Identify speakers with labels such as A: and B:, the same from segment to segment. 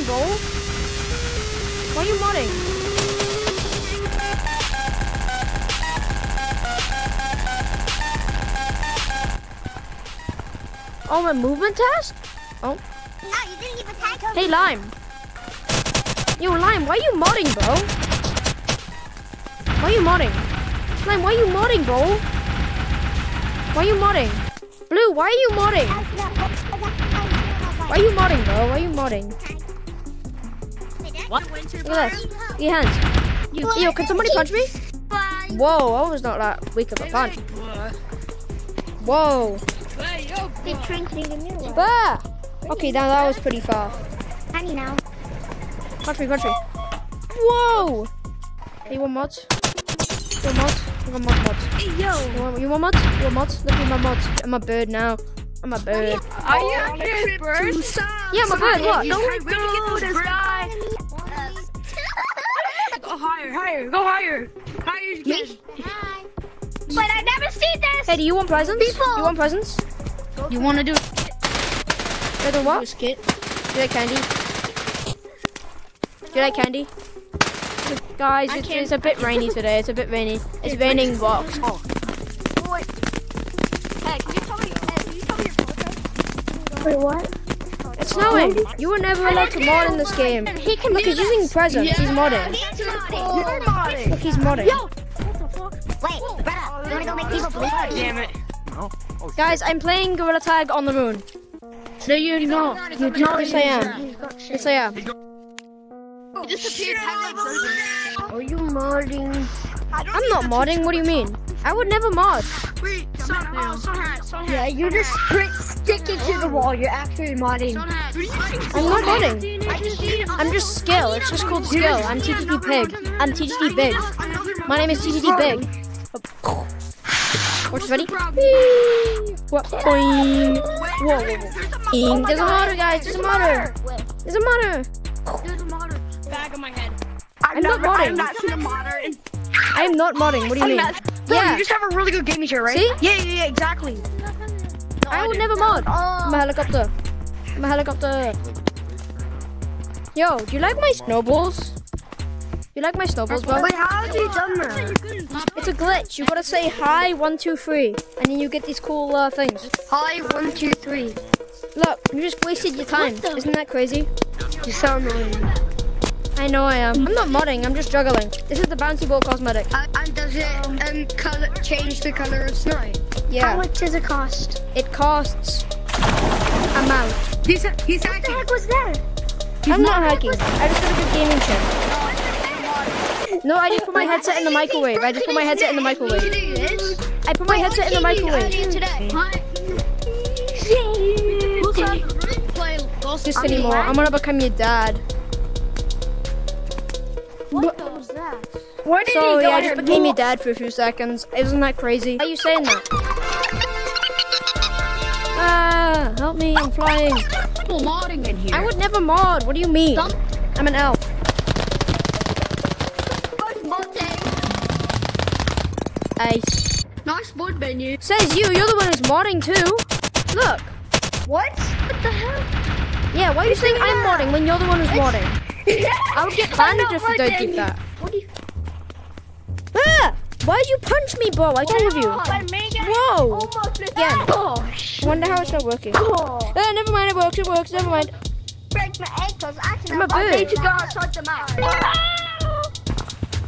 A: modding, bro? Why are you modding? Oh, my movement test? Oh.
B: You didn't even tag.
A: Hey, Lime. Yo, Lime, why are you modding, bro? Why are you modding? Lime, why are you modding, bro? Why are you modding? Blue, why are you modding? Why are you modding, bro? Why are you modding?
C: What?
A: Look at this. Your hands. You, yo, can somebody punch me? Whoa, I was not that weak of a punch. Whoa.
B: Big drink in the middle.
A: Ah! Okay, now that was pretty far.
B: Honey now.
A: Punch me, punch me. Whoa! Hey, you want mods? You want mods? You want mod mods?
C: Hey, yo.
A: You want, you want mods? You want mods? Look at my mods. I'm a bird now. I'm a bird.
C: Are you a bird?
A: Yeah, I'm a bird. What?
C: No, we go, this guy. Go higher, higher, go higher. Higher,
A: Me?
B: Hi. But I never seen this.
A: Hey, do you want presents?
B: People.
A: You want presents?
C: You want to do
A: You want what?
C: skit?
A: Do you like candy? Do you like candy? Guys, it's, it's a bit rainy today. It's a bit rainy. It's raining rocks.
B: Hey, can you tell me? Hey, can you tell me your phone Wait, what?
A: It's snowing. You were never allowed to mod in this game.
B: He can
A: Look, he's using presents. He's modding.
B: You're modding.
A: Look, he's modding.
B: Wait, brother, you wanna go make people believe?
C: Damn it.
A: Guys, I'm playing Gorilla Tag on the moon.
C: No, you're not. You're not.
A: Yes, I am. Yes, I am.
C: Disappeared.
B: Are you modding?
A: I'm not modding. What do you mean? I would never mod.
C: Wait, Sun, oh, Sun Hat, Sun Hat.
B: Yeah, you're just straight sticking to the wall. You're actually modding.
A: I'm not modding. I'm just skill. It's just called skill. I'm TTD Pig. I'm TTD Big. My name is TTD Big. Watch ready? What? Boing. Whoa, whoa, whoa. Ing. Doesn't matter, guys. There's a modder. Doesn't matter.
C: There's a modder. Bag on my head.
A: I'm not modding.
C: I'm not a modder.
A: I am not modding. What do you mean?
C: Bro,
A: Yeah.
C: you just have a really good gaming chair, right?
A: See?
C: Yeah, yeah, yeah, exactly.
A: I would never mod. I'm a helicopter. I'm a helicopter. Yo, do you like my snowballs? You like my snowballs, bro?
B: Wait, how have you done that?
A: It's a glitch. You gotta say hi, one, two, three, and then you get these cool uh, things.
B: Hi, one, two, three.
A: Look, you just wasted your time. Isn't that crazy?
B: You sound annoying.
A: I know I am. I'm not modding. I'm just juggling. This is the bouncy ball cosmetic.
B: Uh, and does it um color change the color of snow?
A: Yeah.
B: How much does it cost?
A: it costs amount.
C: He's he's
B: What the heck was that?
A: I'm not hacking. I just got a good gaming chair. No, I just put my headset in the microwave. I just put my headset in the microwave. I put my headset in the microwave.
C: Play Ghost
A: Just anymore. I'm gonna become your dad.
B: What was that?
C: Where did
A: So
C: he go?
A: yeah, I just became your dad for a few seconds. Isn't that crazy? Why are you saying that? Ah, help me! I'm flying.
C: people modding in here.
A: I would never mod. What do you mean? I'm an elf. Nice.
C: Nice board menu.
A: Says you. You're the one who's modding too. Look.
B: What? What the hell?
A: Yeah. Why are you saying I'm modding when you're the one who's modding? I would get banned if you don't do that.
B: What do you?
A: Ah! Why'd you punch me, bro? I told you. Whoa. Again.
B: Gosh.
A: I wonder how it's not working.
B: Oh.
A: Ah, never mind. It works. It works. Never mind.
B: Break my ankles. I
A: I'm a bird.
B: to go outside the mouth.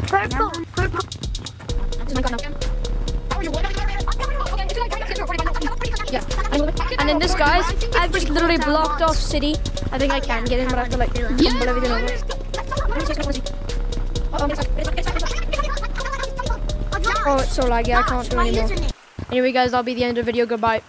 B: Purple. Purple.
A: Oh my God, no. And then this, guys, I've just literally blocked off city. I think I can get in, but I have to like humble everything over. Oh, it's so laggy. I can't do anymore. Anyway, guys, that'll be the end of the video. Goodbye.